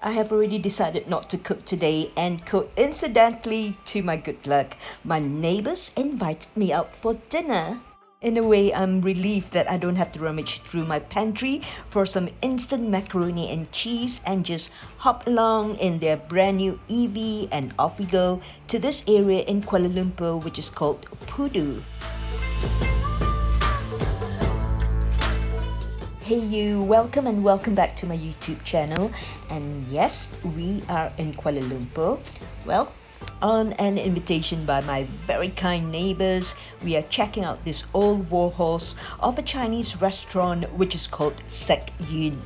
I have already decided not to cook today and coincidentally to my good luck, my neighbors invited me out for dinner. In a way, I'm relieved that I don't have to rummage through my pantry for some instant macaroni and cheese and just hop along in their brand new EV and off we go to this area in Kuala Lumpur which is called Pudu. Hey you, welcome and welcome back to my YouTube channel. And yes, we are in Kuala Lumpur. Well, on an invitation by my very kind neighbors, we are checking out this old warhorse of a Chinese restaurant which is called Sek Yuen.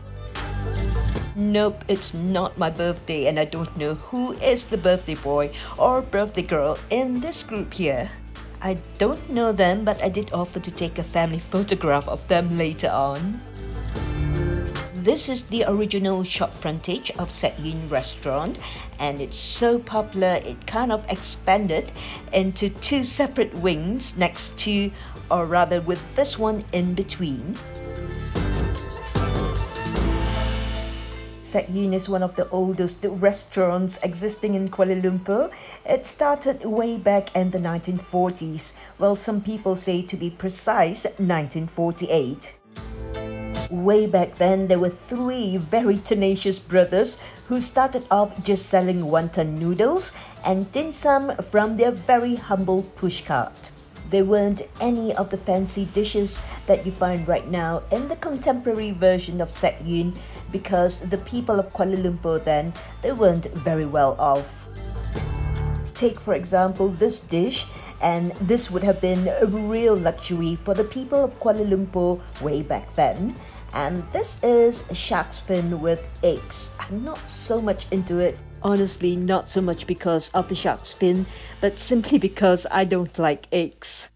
Nope, it's not my birthday and I don't know who is the birthday boy or birthday girl in this group here. I don't know them, but I did offer to take a family photograph of them later on. This is the original shop frontage of Sek Yuen restaurant and it's so popular it kind of expanded into two separate wings next to or rather with this one in between. Sek Yuen is one of the oldest restaurants existing in Kuala Lumpur. It started way back in the 1940s, well some people say to be precise 1948. Way back then, there were three very tenacious brothers who started off just selling wonton noodles and dim sum from their very humble pushcart. There weren't any of the fancy dishes that you find right now in the contemporary version of Sek Yuen because the people of Kuala Lumpur then, they weren't very well off. Take for example this dish and this would have been a real luxury for the people of Kuala Lumpur way back then and this is shark's fin with eggs. I'm not so much into it. Honestly, not so much because of the shark's fin, but simply because I don't like eggs.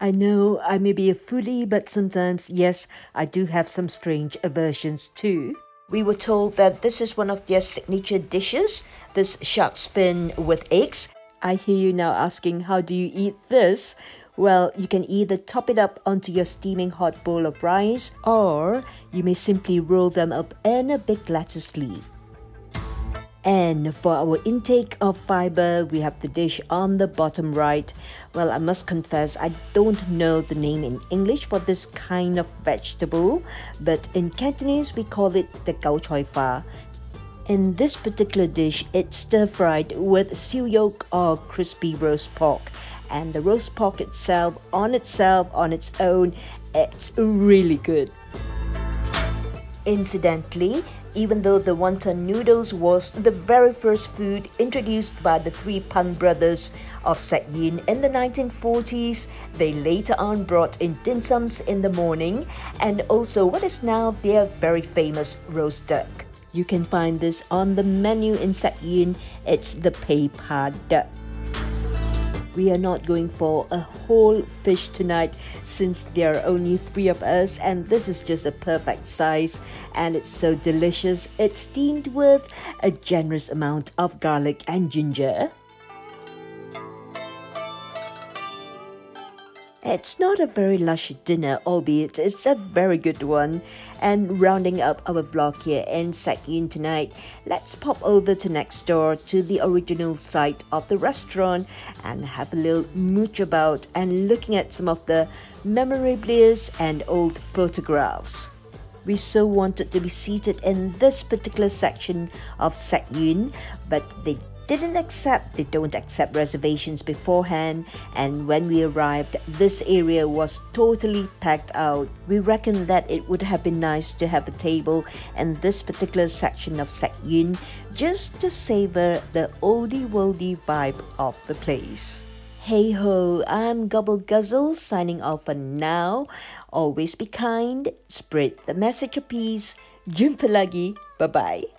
I know I may be a foodie, but sometimes, yes, I do have some strange aversions too. We were told that this is one of their signature dishes, this shark's fin with eggs. I hear you now asking, how do you eat this? Well, you can either top it up onto your steaming hot bowl of rice or you may simply roll them up in a big lettuce leaf. And for our intake of fiber, we have the dish on the bottom right. Well, I must confess, I don't know the name in English for this kind of vegetable, but in Cantonese we call it the gao choy fa. In this particular dish, it's stir-fried with siu yuk or crispy roast pork and the roast pork itself on itself on its own it's really good Incidentally, even though the wonton noodles was the very first food introduced by the three Pang brothers of Sek Yuen in the 1940s, they later on brought in dim sums in the morning and also what is now their very famous roast duck. You can find this on the menu in Sek Yuen. It's the Pei Pa duck. We are not going for a whole fish tonight since there are only three of us and this is just a perfect size and it's so delicious. It's steamed with a generous amount of garlic and ginger. It's not a very lush dinner, albeit it's a very good one. And rounding up our vlog here in Sek tonight, let's pop over to next door to the original site of the restaurant and have a little mooch about and looking at some of the memorabilia and old photographs. We so wanted to be seated in this particular section of Sek Yuen, but they didn't accept, they don't accept reservations beforehand, and when we arrived, this area was totally packed out. We reckoned that it would have been nice to have a table in this particular section of Sek Yuen just to savor the oldie worldy vibe of the place. Hey ho, I'm Gobble Guzzle signing off for now. Always be kind, spread the message of peace. Jumpa lagi, bye bye.